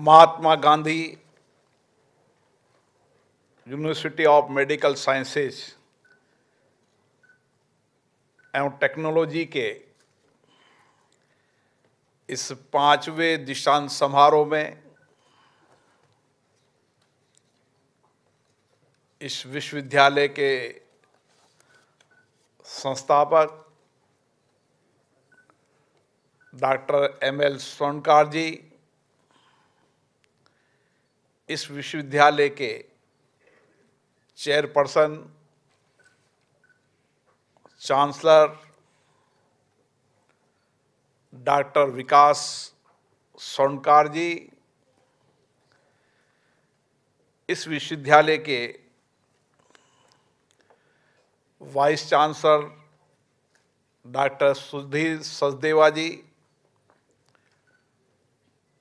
Mahatma Gandhi university of medical sciences एवं technology के इस पाँचवें दिशांत समारोह में इस विश्वविद्यालय के संस्थापक doctor M L Swarnkar ji इस विश्वविद्यालय के chairperson, chancellor, doctor Vikas Swarnkar ji, इस विश्वविद्यालय के vice chancellor doctor Sudhir Sachdeva ji,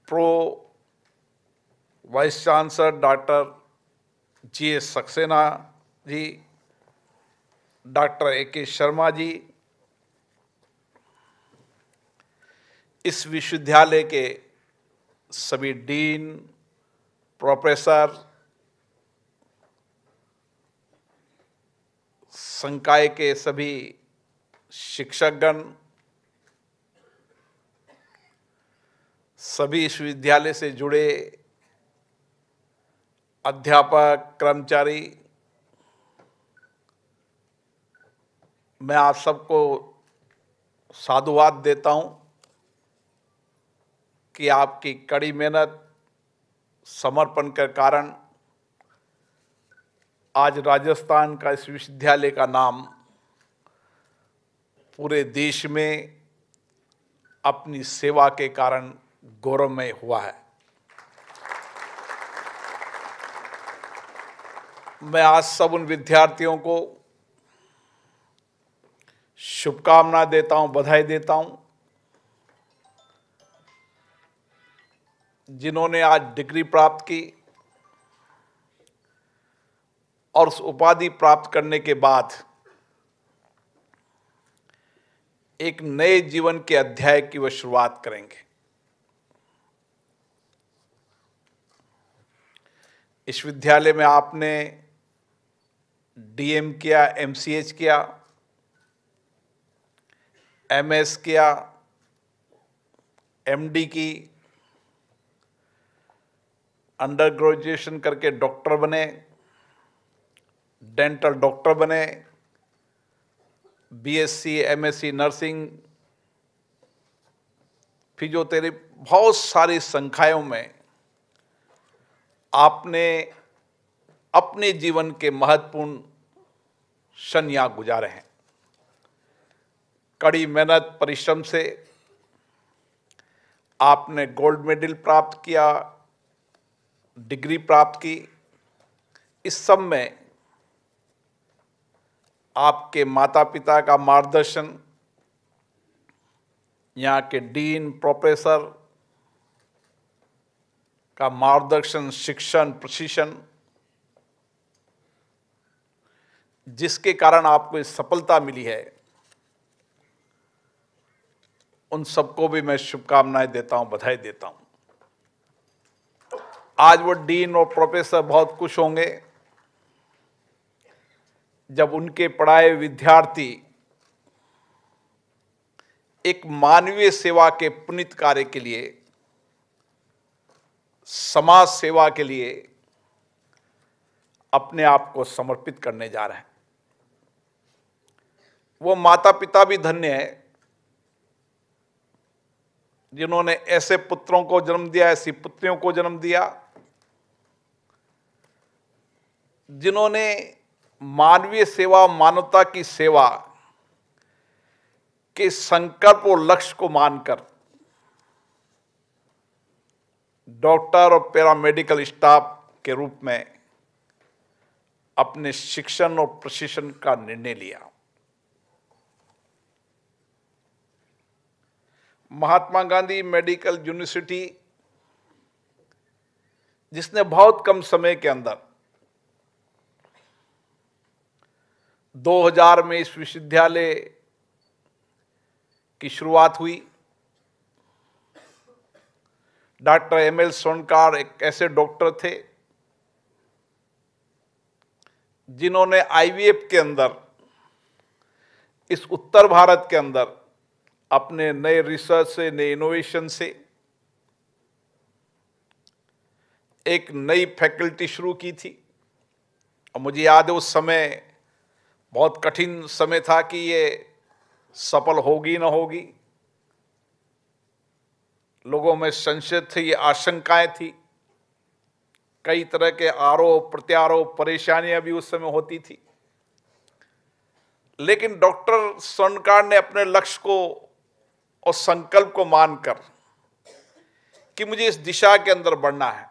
pro vice chancellor doctor G S Saxena ji, doctor A K Sharma ji, इस विश्वविद्यालय के सभी डीन, प्रोफेसर, संकाय के सभी शिक्षकगण, सभी इस विद्यालय से जुड़े अध्यापक, कर्मचारी, मैं आप सबको साधुवाद देता हूँ कि आपकी कड़ी मेहनत, समर्पण के कारण आज राजस्थान का इस विश्वविद्यालय का नाम पूरे देश में अपनी सेवा के कारण गौरवमय हुआ है। मैं आज सब उन विद्यार्थियों को शुभकामना देता हूँ, बधाई देता हूँ, जिन्होंने आज डिग्री प्राप्त की और उस उपाधि प्राप्त करने के बाद एक नए जीवन के अध्याय की वह शुरुआत करेंगे। इस विद्यालय में आपने डीएम किया, एमसीएच किया, एमएस किया, एमडी की, अंडर ग्रेजुएशन करके डॉक्टर बने, डेंटल डॉक्टर बने, बीएससी, एमएससी, नर्सिंग, फिजियोथेरेपी, बहुत सारी संख्याओं में आपने अपने जीवन के महत्वपूर्ण यहाँ गुजारे हैं। कड़ी मेहनत, परिश्रम से आपने गोल्ड मेडल प्राप्त किया, डिग्री प्राप्त की। इस सब में आपके माता पिता का मार्गदर्शन, यहाँ के डीन, प्रोफेसर का मार्गदर्शन, शिक्षण, प्रशिक्षण जिसके कारण आपको सफलता मिली है, उन सबको भी मैं शुभकामनाएँ देता हूँ, बधाई देता हूँ। आज वो डीन और प्रोफेसर बहुत खुश होंगे, जब उनके पढ़ाए विद्यार्थी एक मानवीय सेवा के पुनित कार्य के लिए, समाज सेवा के लिए अपने आप को समर्पित करने जा रहे हैं। वो माता पिता भी धन्य है। जिन्होंने ऐसे पुत्रों को जन्म दिया, ऐसी पुत्रियों को जन्म दिया। जिन्होंने मानवीय सेवा, मानवता की सेवा के संकल्प और लक्ष्य को मानकर डॉक्टर और पैरामेडिकल स्टाफ के रूप में अपने शिक्षण और प्रशिक्षण का निर्णय लिया। महात्मा गांधी मेडिकल यूनिवर्सिटी, जिसने बहुत कम समय के अंदर 2000 में इस विश्वविद्यालय की शुरुआत हुई। डॉक्टर एम एल सोनकार एक ऐसे डॉक्टर थे, जिन्होंने आईवीएफ के अंदर, इस उत्तर भारत के अंदर अपने नए रिसर्च से, नए इनोवेशन से, एक नई फैकल्टी शुरू की थी। और मुझे याद है, उस समय, बहुत कठिन समय था कि ये सफल होगी ना होगी। लोगों में संशय थे, ये आशंकाएँ थी। कई तरह के आरोप, प्रत्यारोप, परेशानियाँ भी उस समय होती थी। लेकिन डॉक्टर स्वर्णकार ने अपने लक्ष्य को और संकल्प को मानकर कि मुझे इस दिशा के अंदर बढ़ना है।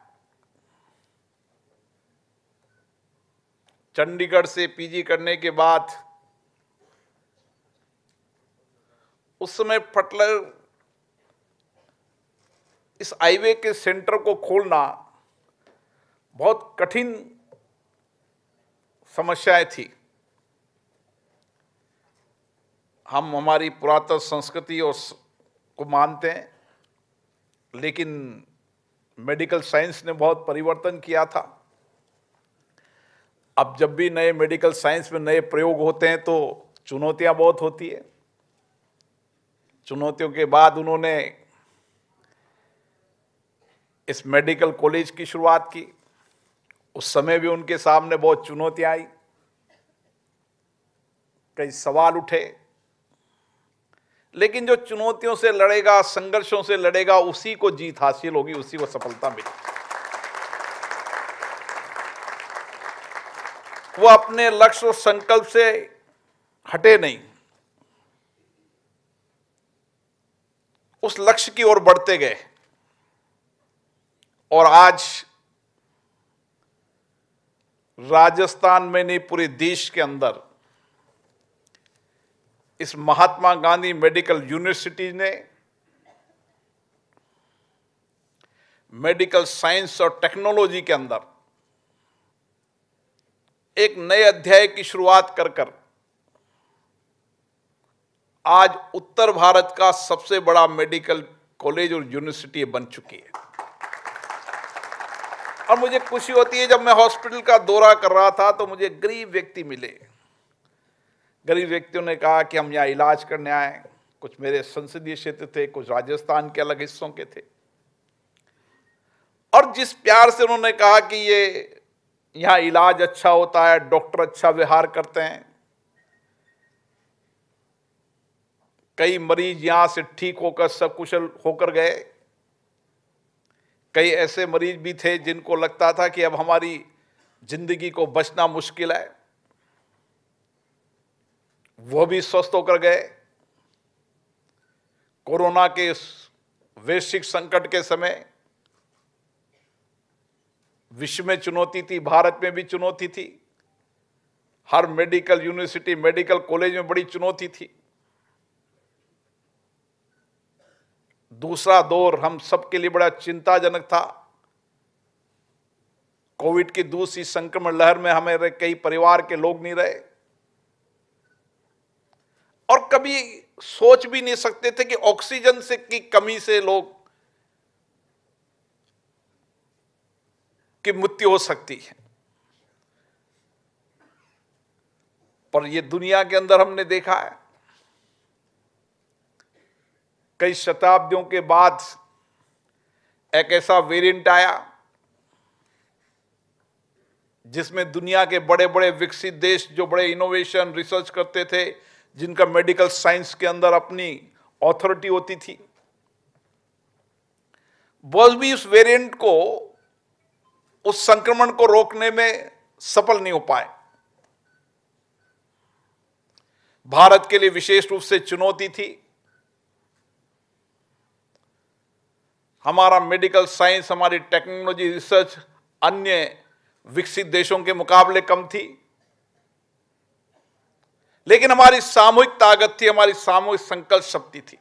चंडीगढ़ से पीजी करने के बाद उस समय फटलर इस हाईवे के सेंटर को खोलना बहुत कठिन समस्याएँ थी। हम हमारी पुरातन संस्कृति और को मानते हैं, लेकिन मेडिकल साइंस ने बहुत परिवर्तन किया था। अब जब भी नए मेडिकल साइंस में नए प्रयोग होते हैं तो चुनौतियाँ बहुत होती है। चुनौतियों के बाद उन्होंने इस मेडिकल कॉलेज की शुरुआत की। उस समय भी उनके सामने बहुत चुनौतियाँ आई। कई सवाल उठे। लेकिन जो चुनौतियों से लड़ेगा, संघर्षों से लड़ेगा, उसी को जीत हासिल होगी, उसी को सफलता मिलेगी। वो अपने लक्ष्य और संकल्प से हटे नहीं। उस लक्ष्य की ओर बढ़ते गए। और आज राजस्थान में नहीं, पूरे देश के अंदर इस महात्मा गांधी मेडिकल यूनिवर्सिटी ने मेडिकल साइंस और टेक्नोलॉजी के अंदर एक नए अध्याय की शुरुआत कर कर आज उत्तर भारत का सबसे बड़ा मेडिकल कॉलेज और यूनिवर्सिटी बन चुकी है। और मुझे खुशी होती है जब मैं हॉस्पिटल का दौरा कर रहा था तो मुझे गरीब व्यक्ति मिले। गरीब व्यक्तियों ने कहा कि हम यहाँ इलाज करने आए कुछ मेरे संसदीय क्षेत्र थे, कुछ राजस्थान के अलग हिस्सों के थे। और जिस प्यार से उन्होंने कहा कि ये यहाँ इलाज अच्छा होता है, डॉक्टर अच्छा व्यवहार करते हैं, कई मरीज़ यहाँ से ठीक होकर सकुशल होकर गए। कई ऐसे मरीज़ भी थे जिनको लगता था कि अब हमारी ज़िंदगी को बचना मुश्किल है। वह भी स्वस्थ होकर गए। कोरोना के इस वैश्विक संकट के समय विश्व में चुनौती थी, भारत में भी चुनौती थी। हर मेडिकल यूनिवर्सिटी, मेडिकल कॉलेज में बड़ी चुनौती थी। दूसरा दौर हम सबके लिए बड़ा चिंताजनक था। कोविड की दूसरी संक्रमण लहर में हमें कई परिवार के लोग नहीं रहे। और कभी सोच भी नहीं सकते थे कि ऑक्सीजन से की कमी से लोग की मृत्यु हो सकती है। पर यह दुनिया के अंदर हमने देखा है, कई शताब्दियों के बाद एक ऐसा वेरिएंट आया, जिसमें दुनिया के बड़े बड़े विकसित देश जो बड़े इनोवेशन रिसर्च करते थे जिनका मेडिकल साइंस के अंदर अपनी ऑथोरिटी होती थी। वह भी उस वेरिएंट को, उस संक्रमण को रोकने में सफल नहीं हो पाए। भारत के लिए विशेष रूप से चुनौती थी। हमारा मेडिकल साइंस हमारी टेक्नोलॉजी रिसर्च अन्य विकसित देशों के मुकाबले कम थी। लेकिन हमारी सामूहिक ताकत थी, हमारी सामूहिक संकल्प शक्ति थी।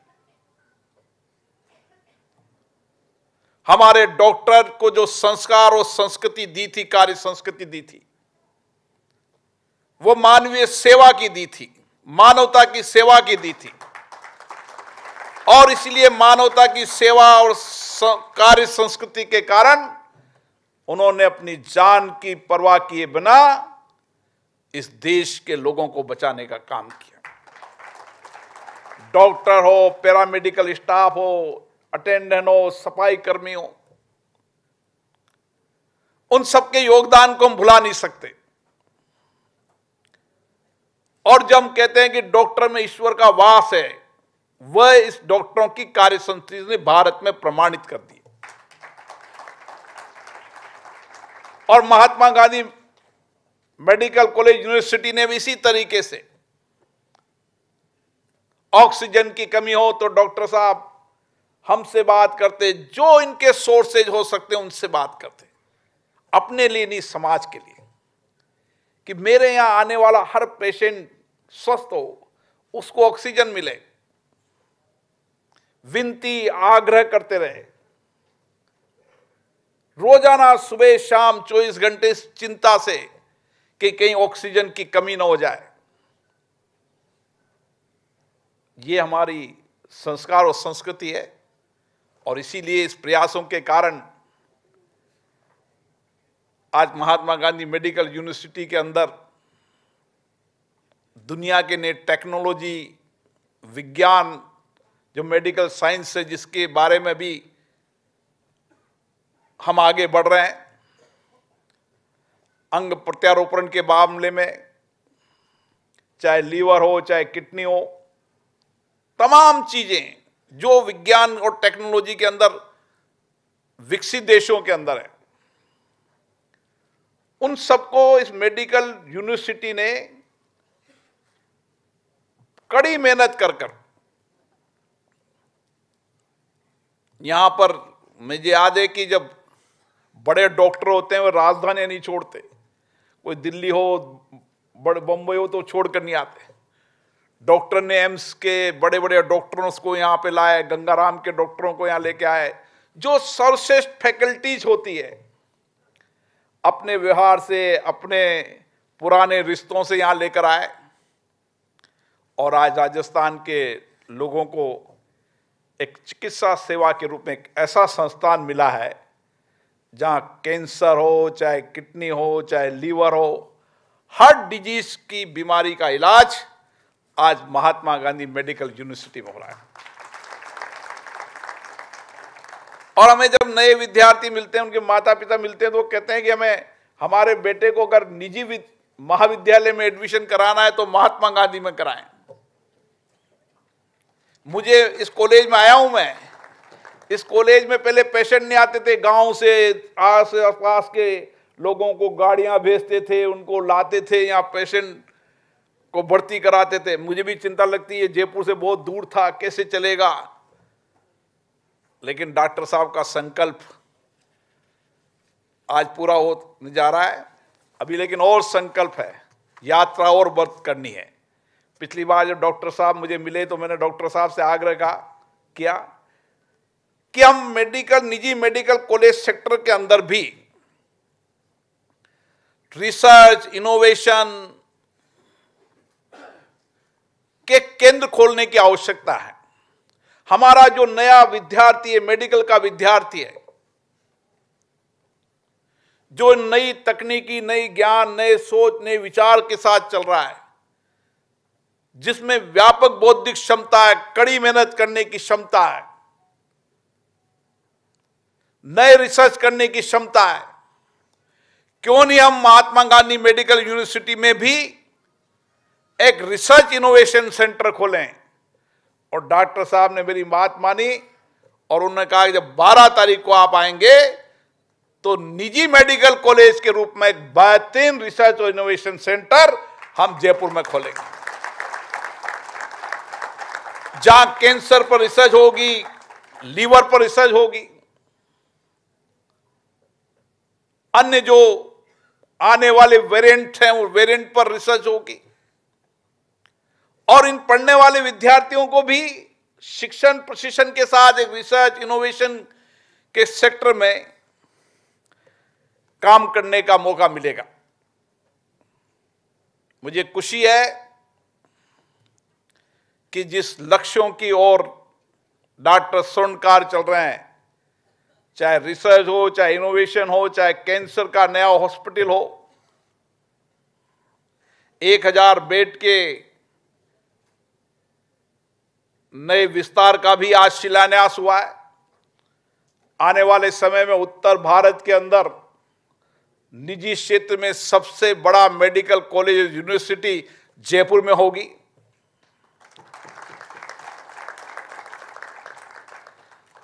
हमारे डॉक्टर को जो संस्कार और संस्कृति दी थी, कार्य संस्कृति दी थी, वो मानवीय सेवा की दी थी, मानवता की सेवा की दी थी। और इसलिए मानवता की सेवा और कार्य संस्कृति के कारण उन्होंने अपनी जान की परवाह किए बिना इस देश के लोगों को बचाने का काम किया। डॉक्टर हो, पैरामेडिकल स्टाफ हो, अटेंडेंट हो सफ़ाई कर्मी हो, उन सबके योगदान को हम भुला नहीं सकते। और जब हम कहते हैं कि डॉक्टर में ईश्वर का वास है, वह इस डॉक्टरों की कार्य संस्कृति ने भारत में प्रमाणित कर दी। और Mahatma Gandhi medical college, university ने भी इसी तरीके से। ऑक्सीजन की कमी हो तो डॉक्टर साहब हमसे बात करते, जो इनके सोर्सेज हो सकते हैं उनसे बात करते। अपने लिए नहीं, समाज के लिए। कि मेरे यहाँ आने वाला हर पेशेंट स्वस्थ हो, उसको ऑक्सीजन मिले। विनती, आग्रह करते रहे। रोज़ाना सुबह शाम 24 घंटे चिंता से कि कहीं ऑक्सीजन की कमी ना हो जाए। ये हमारी संस्कार और संस्कृति है और इसीलिए इस प्रयासों के कारण आज महात्मा गांधी मेडिकल यूनिवर्सिटी के अंदर दुनिया के नए टेक्नोलॉजी, विज्ञान, जो मेडिकल साइंस है, जिसके बारे में भी हम आगे बढ़ रहे हैं। अंग प्रत्यारोपण के मामले में, चाहे लीवर हो, चाहे किडनी हो, तमाम चीज़ें जो विज्ञान और टेक्नोलॉजी के अंदर, विकसित देशों के अंदर है, उन सबको इस मेडिकल यूनिवर्सिटी ने कड़ी मेहनत कर कर, यहाँ पर मुझे याद है कि जब बड़े डॉक्टर होते हैं, वो राजधानी नहीं छोड़ते। कोई दिल्ली हो, बड़े बम्बई हो तो छोड़ कर नहीं आते। डॉक्टर ने एम्स के बड़े बड़े डॉक्टरों को यहाँ पे लाए गंगाराम के डॉक्टरों को यहाँ लेके आए, जो सर्वश्रेष्ठ फैकल्टीज होती है। अपने व्यवहार से, अपने पुराने रिश्तों से यहाँ लेकर आए। और आज राजस्थान के लोगों को एक चिकित्सा सेवा के रूप में एक ऐसा संस्थान मिला है जहाँ कैंसर हो, चाहे किडनी हो, चाहे लीवर हो, हर डिज़ीज़ की बीमारी का इलाज आज महात्मा गांधी मेडिकल यूनिवर्सिटी में हो रहा है। और हमें जब नए विद्यार्थी मिलते हैं, उनके माता पिता मिलते हैं तो वो कहते हैं कि हमें, हमारे बेटे को अगर निजी महाविद्यालय में एडमिशन कराना है तो महात्मा गांधी में कराएँ। मुझे इस कॉलेज में आया हूँ मैं इस कॉलेज में पहले पेशेंट नहीं आते थे, गाँव से आस पास के लोगों को गाड़ियाँ भेजते थे, उनको लाते थे, यहाँ पेशेंट को भर्ती कराते थे। मुझे भी चिंता लगती है, जयपुर से बहुत दूर था, कैसे चलेगा? लेकिन डॉक्टर साहब का संकल्प आज पूरा हो जा रहा है। अभी लेकिन और संकल्प है, यात्रा और वर्त करनी है। पिछली बार जब डॉक्टर साहब मुझे मिले तो मैंने डॉक्टर साहब से आग्रह का किया। कि हम मेडिकल, निजी मेडिकल कॉलेज सेक्टर के अंदर भी रिसर्च, इनोवेशन के केंद्र खोलने की आवश्यकता है। हमारा जो नया विद्यार्थी है, मेडिकल का विद्यार्थी है, जो नई तकनीकी, नई ज्ञान, नए सोच, नए विचार के साथ चल रहा है, जिसमें व्यापक बौद्धिक क्षमता है, कड़ी मेहनत करने की क्षमता है नए रिसर्च करने की क्षमता है। क्यों नहीं हम महात्मा गांधी मेडिकल यूनिवर्सिटी में भी एक रिसर्च इनोवेशन सेंटर खोलें? और डॉक्टर साहब ने मेरी बात मानी और उन्होंने कहा जब 12 तारीख को आप आएँगे तो निजी मेडिकल कॉलेज के रूप में एक बेहतरीन रिसर्च और इनोवेशन सेंटर हम जयपुर में खोलेंगे। जहाँ कैंसर पर रिसर्च होगी, लीवर पर रिसर्च होगी अन्य जो आने वाले वेरिएंट हैं, वो वेरिएंट पर रिसर्च होगी। और इन पढ़ने वाले विद्यार्थियों को भी शिक्षण प्रशिक्षण के साथ, एक रिसर्च इनोवेशन के सेक्टर में काम करने का मौका मिलेगा। मुझे खुशी है कि जिस लक्ष्यों की ओर डॉक्टर स्वर्णकार चल रहे हैं चाहे रिसर्च हो, चाहे इनोवेशन हो, चाहे कैंसर का नया हॉस्पिटल हो, एक हज़ार बेड के नए विस्तार का भी आज शिलान्यास हुआ है। आने वाले समय में उत्तर भारत के अंदर निजी क्षेत्र में सबसे बड़ा मेडिकल कॉलेज यूनिवर्सिटी जयपुर में होगी।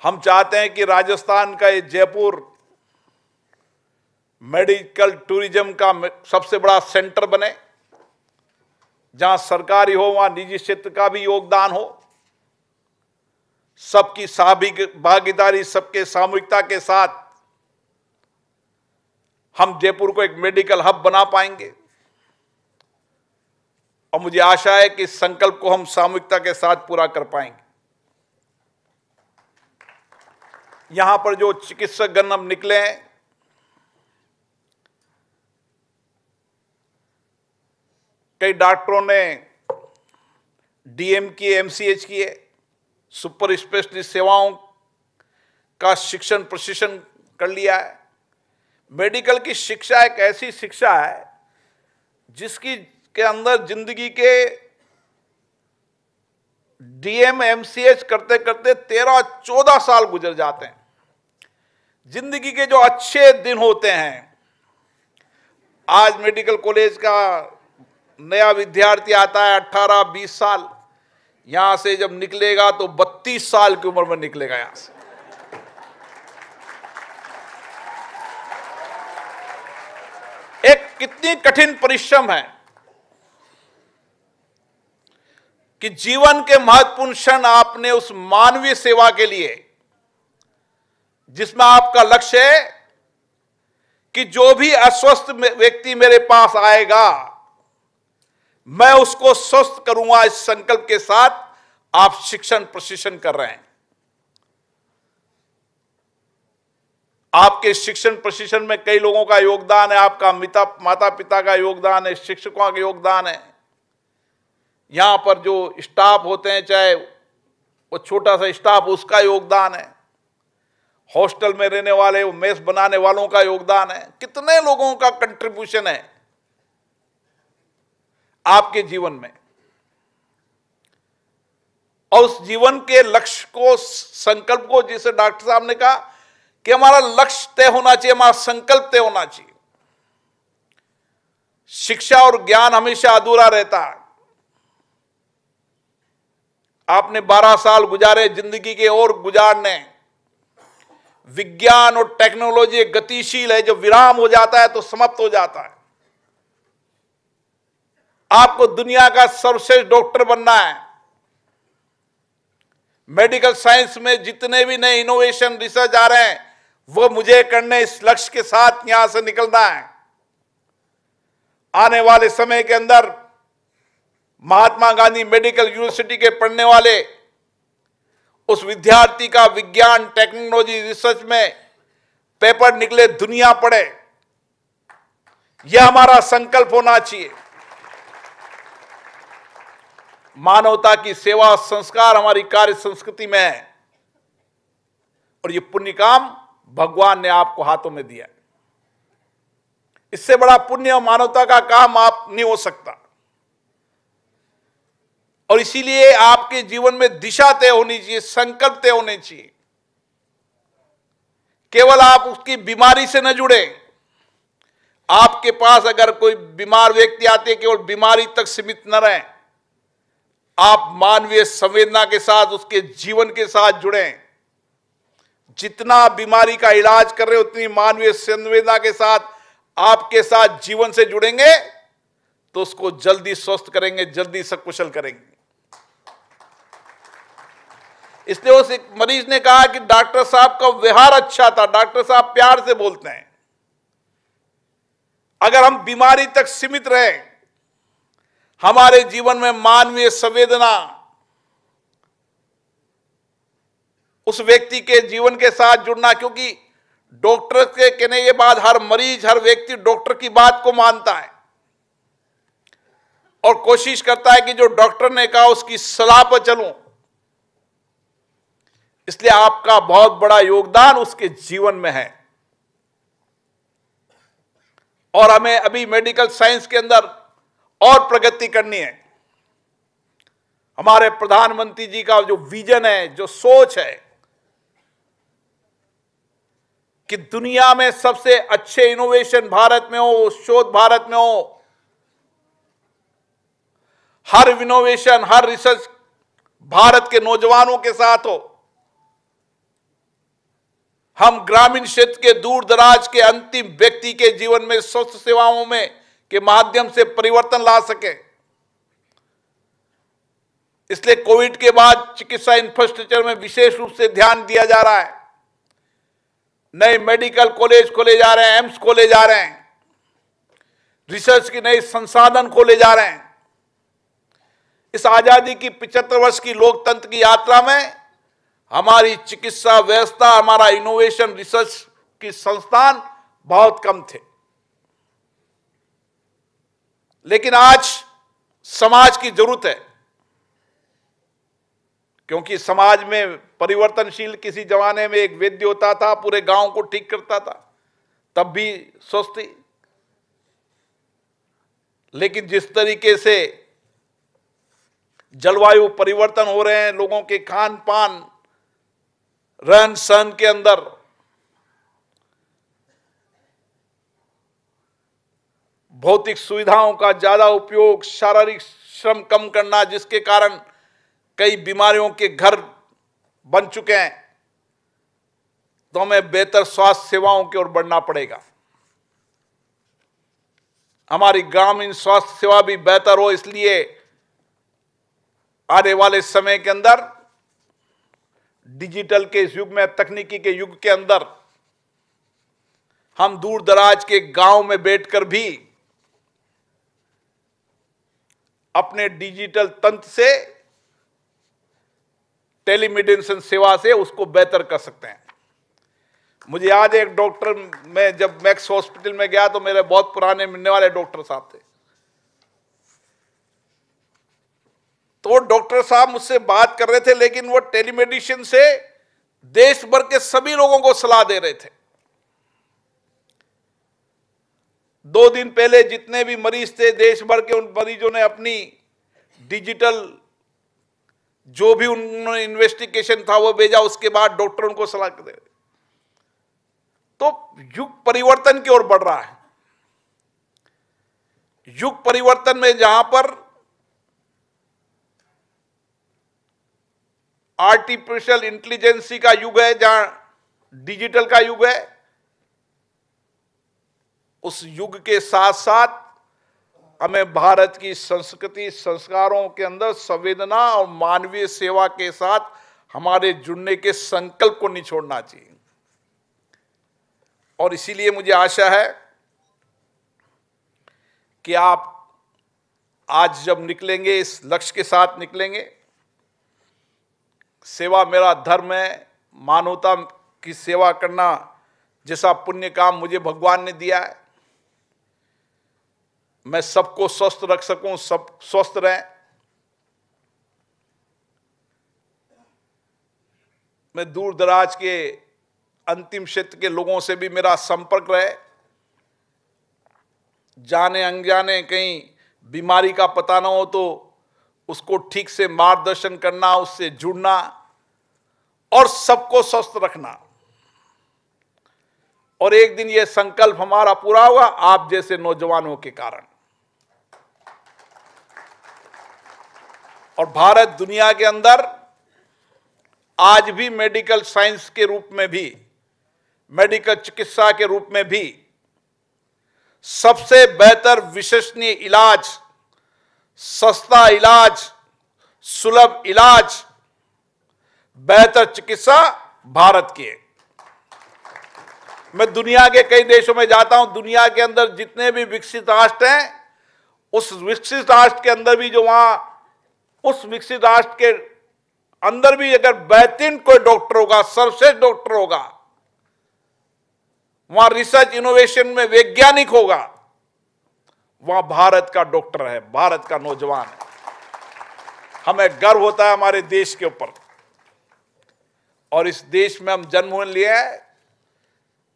हम चाहते हैं कि राजस्थान का ये जयपुर मेडिकल टूरिज़्म का सबसे बड़ा सेंटर बने, जहाँ सरकारी हो, वहाँ निजी क्षेत्र का भी योगदान हो। सबकी भागीदारी, सबके सामूहिकता के साथ हम जयपुर को एक मेडिकल हब बना पाएँगे। और मुझे आशा है कि संकल्प को हम सामूहिकता के साथ पूरा कर पाएँगे। यहाँ पर जो चिकित्सक गण अब निकले हैं, कई डॉक्टरों ने डीएम किए, एमसीएच किए, सुपर स्पेशलिस्ट सेवाओं का शिक्षण प्रशिक्षण कर लिया है। मेडिकल की शिक्षा एक ऐसी शिक्षा है जिसकी के अंदर ज़िंदगी के डीएम, एमसीएच करते करते तेरह चौदह साल गुजर जाते हैं। ज़िंदगी के जो अच्छे दिन होते हैं, आज मेडिकल कॉलेज का नया विद्यार्थी आता है 18-20 साल। यहाँ से जब निकलेगा तो 32 साल की उम्र में निकलेगा यहाँ से। एक कितनी कठिन परिश्रम है कि जीवन के महत्वपूर्ण क्षण आपने उस मानवीय सेवा के लिए जिसमें आपका लक्ष्य है कि जो भी अस्वस्थ व्यक्ति मेरे पास आएगा, मैं उसको स्वस्थ करूँगा। इस संकल्प के साथ आप शिक्षण प्रशिक्षण कर रहे हैं। आपके शिक्षण प्रशिक्षण में कई लोगों का योगदान है, आपका मिता माता पिता का योगदान है, शिक्षकों का योगदान है। यहाँ पर जो स्टाफ होते हैं, चाहे वो छोटा सा स्टाफ, उसका योगदान है। हॉस्टल में रहने वाले मेस बनाने वालों का योगदान है। कितने लोगों का कंट्रीब्यूशन है आपके जीवन में? और उस जीवन के लक्ष्य को, संकल्प को, जिसे डॉक्टर साहब ने कहा कि हमारा लक्ष्य तय होना चाहिए, हमारा संकल्प तय होना चाहिए। शिक्षा और ज्ञान हमेशा अधूरा रहता है। आपने 12 साल गुजारे ज़िंदगी के और गुजारने। विज्ञान और टेक्नोलॉजी गतिशील है, जब विराम हो जाता है तो समाप्त हो जाता है। आपको दुनिया का सर्वश्रेष्ठ डॉक्टर बनना है। मेडिकल साइंस में जितने भी नए इनोवेशन रिसर्च आ रहे हैं, वो मुझे करने इस लक्ष्य के साथ यहाँ से निकलना है। आने वाले समय के अंदर महात्मा गांधी मेडिकल यूनिवर्सिटी के पढ़ने वाले उस विद्यार्थी का विज्ञान टेक्नोलॉजी रिसर्च में पेपर निकले, दुनिया पढ़े यह हमारा संकल्प होना चाहिए। मानवता की सेवा संस्कार हमारी कार्य संस्कृति में है। और ये पुण्य काम भगवान ने आपको हाथों में दिया इससे बड़ा पुण्य और मानवता का काम आप नहीं हो सकता। और इसीलिए आपके जीवन में दिशा तय होनी चाहिए, संकल्प तय होने चाहिए। केवल आप उसकी बीमारी से न जुड़े। आपके पास अगर कोई बीमार व्यक्ति आते केवल बीमारी तक सीमित न रहे। आप मानवीय संवेदना के साथ, उसके जीवन के साथ जुड़े। जितना बीमारी का इलाज कर रहे उतनी मानवीय संवेदना के साथ आपके साथ जीवन से जुड़ेंगे तो उसको जल्दी स्वस्थ करेंगे, जल्दी सकुशल करेंगे। इसलिए उस एक मरीज़ ने कहा कि डॉक्टर साहब का व्यवहार अच्छा था, डॉक्टर साहब प्यार से बोलते हैं। अगर हम बीमारी तक सीमित रहे, हमारे जीवन में मानवीय संवेदना उस व्यक्ति के जीवन के साथ जुड़ना, क्योंकि डॉक्टर के कहने के बाद हर मरीज़, हर व्यक्ति डॉक्टर की बात को मानता है और कोशिश करता है कि जो डॉक्टर ने कहा उसकी सलाह पर चलूँ। इसलिए आपका बहुत बड़ा योगदान उसके जीवन में है। और हमें अभी मेडिकल साइंस के अंदर और प्रगति करनी है। हमारे प्रधानमंत्री जी का जो विजन है, जो सोच है कि दुनिया में सबसे अच्छे इनोवेशन भारत में हो शोध भारत में हो, हर इनोवेशन हर रिसर्च भारत के नौजवानों के साथ हो। हम ग्रामीण क्षेत्र के दूर दराज के अंतिम व्यक्ति के जीवन में स्वस्थ सेवाओं में के माध्यम से परिवर्तन ला सके। इसलिए कोविड के बाद चिकित्सा इंफ्रास्ट्रक्चर में विशेष रूप से ध्यान दिया जा रहा है। नए मेडिकल कॉलेज खोले जा रहे हैं, एम्स खोले जा रहे हैं। रिसर्च के नए संसाधन खोले जा रहे हैं। इस आज़ादी की पिछहत्तर वर्ष की लोकतंत्र की यात्रा में हमारी चिकित्सा व्यवस्था, हमारा इनोवेशन रिसर्च की संस्थान बहुत कम थे। लेकिन आज समाज की ज़रूरत है, क्योंकि समाज में परिवर्तनशील किसी जमाने में एक वेद्य होता था, पूरे गाँव को ठीक करता था, तब भी सोचती लेकिन जिस तरीके से जलवायु परिवर्तन हो रहे हैं, लोगों के खान पान रहन सहन के अंदर। भौतिक सुविधाओं का ज़्यादा उपयोग, शारीरिक श्रम कम करना जिसके कारण कई बीमारियों के घर बन चुके हैं तो हमें बेहतर स्वास्थ्य सेवाओं की ओर बढ़ना पड़ेगा। हमारी ग्रामीण स्वास्थ्य सेवा भी बेहतर हो, इसलिए आने वाले समय के अंदर डिजिटल के इस युग में, तकनीकी के युग के अंदर, हम दूर दराज के गाँव में बैठकर भी अपने डिजिटल तंत्र से, टेलीमेडिसिन सेवा से उसको बेहतर कर सकते हैं। मुझे याद है एक डॉक्टर, मैं जब मैक्स हॉस्पिटल में गया तो मेरे बहुत पुराने मिलने वाले डॉक्टर साहब थे। तो वो डॉक्टर साहब मुझसे बात कर रहे थे, लेकिन वो टेलीमेडिसिन से देश भर के सभी लोगों को सलाह दे रहे थे। दो दिन पहले जितने भी मरीज़ थे देश भर के उन मरीजों ने अपनी डिजिटल जो भी उन्होंने इन्वेस्टिगेशन था, वो भेजा, उसके बाद डॉक्टर उनको सलाह दे रहे। तो युग परिवर्तन की ओर बढ़ रहा है। युग परिवर्तन में जहाँ पर आर्टिफिशियल इंटेलिजेंसी का युग है, जहाँ डिजिटल का युग है। उस युग के साथ साथ हमें भारत की संस्कृति, संस्कारों के अंदर संवेदना और मानवीय सेवा के साथ हमारे जुड़ने के संकल्प को नहीं छोड़ना चाहिए। और इसीलिए मुझे आशा है कि आप आज जब निकलेंगे, इस लक्ष्य के साथ निकलेंगे सेवा मेरा धर्म है, मानवता की सेवा करना जैसा पुण्य काम मुझे भगवान ने दिया है। मैं सबको स्वस्थ रख सकूँ, सब स्वस्थ रहें। मैं दूर दराज के अंतिम क्षेत्र के लोगों से भी मेरा संपर्क रहे। जाने अनजाने कहीं बीमारी का पता ना हो तो उसको ठीक से मार्गदर्शन करना, उससे जुड़ना और सबको स्वस्थ रखना। और एक दिन यह संकल्प हमारा पूरा होगा आप जैसे नौजवानों के कारण। और भारत दुनिया के अंदर आज भी मेडिकल साइंस के रूप में भी, मेडिकल चिकित्सा के रूप में भी सबसे बेहतर विश्वसनीय इलाज सस्ता इलाज, सुलभ इलाज, बेहतर चिकित्सा भारत की है। मैं दुनिया के कई देशों में जाता हूँ, दुनिया के अंदर जितने भी विकसित राष्ट्र हैं, उस विकसित राष्ट्र के अंदर भी जो वहाँ, उस विकसित राष्ट्र के अंदर भी अगर बेहतरीन कोई डॉक्टर होगा, सर्वश्रेष्ठ डॉक्टर होगा, वहाँ रिसर्च इनोवेशन में वैज्ञानिक होगा वहाँ भारत का डॉक्टर है, भारत का नौजवान है। हमें गर्व होता है हमारे देश के ऊपर। और इस देश में हम जन्म लिए हैं,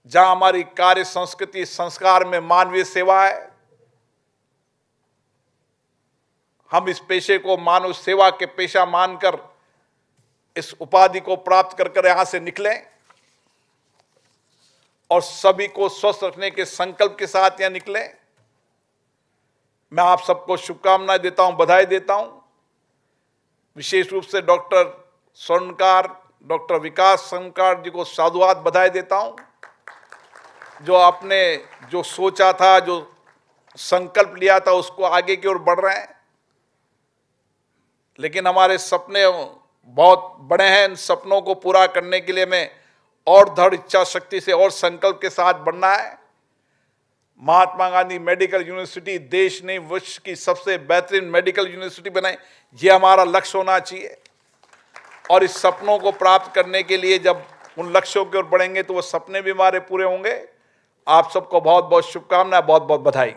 जहाँ हमारी कार्य संस्कृति, संस्कार में मानवीय सेवा है। हम इस पेशे को मानव सेवा के पेशा मानकर इस उपाधि को प्राप्त कर कर यहाँ से निकलें। और सभी को स्वस्थ रखने के संकल्प के साथ यहाँ निकले। मैं आप सबको शुभकामनाएँ देता हूँ, बधाई देता हूँ। विशेष रूप से डॉक्टर स्वर्णकार, डॉक्टर विकास स्वर्णकार जी को साधुवाद बधाई देता हूँ। जो आपने जो सोचा था, जो संकल्प लिया था, उसको आगे की ओर बढ़ रहे हैं। लेकिन हमारे सपने बहुत बड़े हैं। इन सपनों को पूरा करने के लिए मैं और दृढ़ इच्छा शक्ति से और संकल्प के साथ बढ़ना है। महात्मा गांधी मेडिकल यूनिवर्सिटी देश ने विश्व की सबसे बेहतरीन मेडिकल यूनिवर्सिटी बनाई। ये हमारा लक्ष्य होना चाहिए। और इस सपनों को प्राप्त करने के लिए जब उन लक्ष्यों की ओर बढ़ेंगे तो वो सपने भी हमारे पूरे होंगे। आप सबको बहुत बहुत शुभकामनाएँ बहुत बहुत बधाई।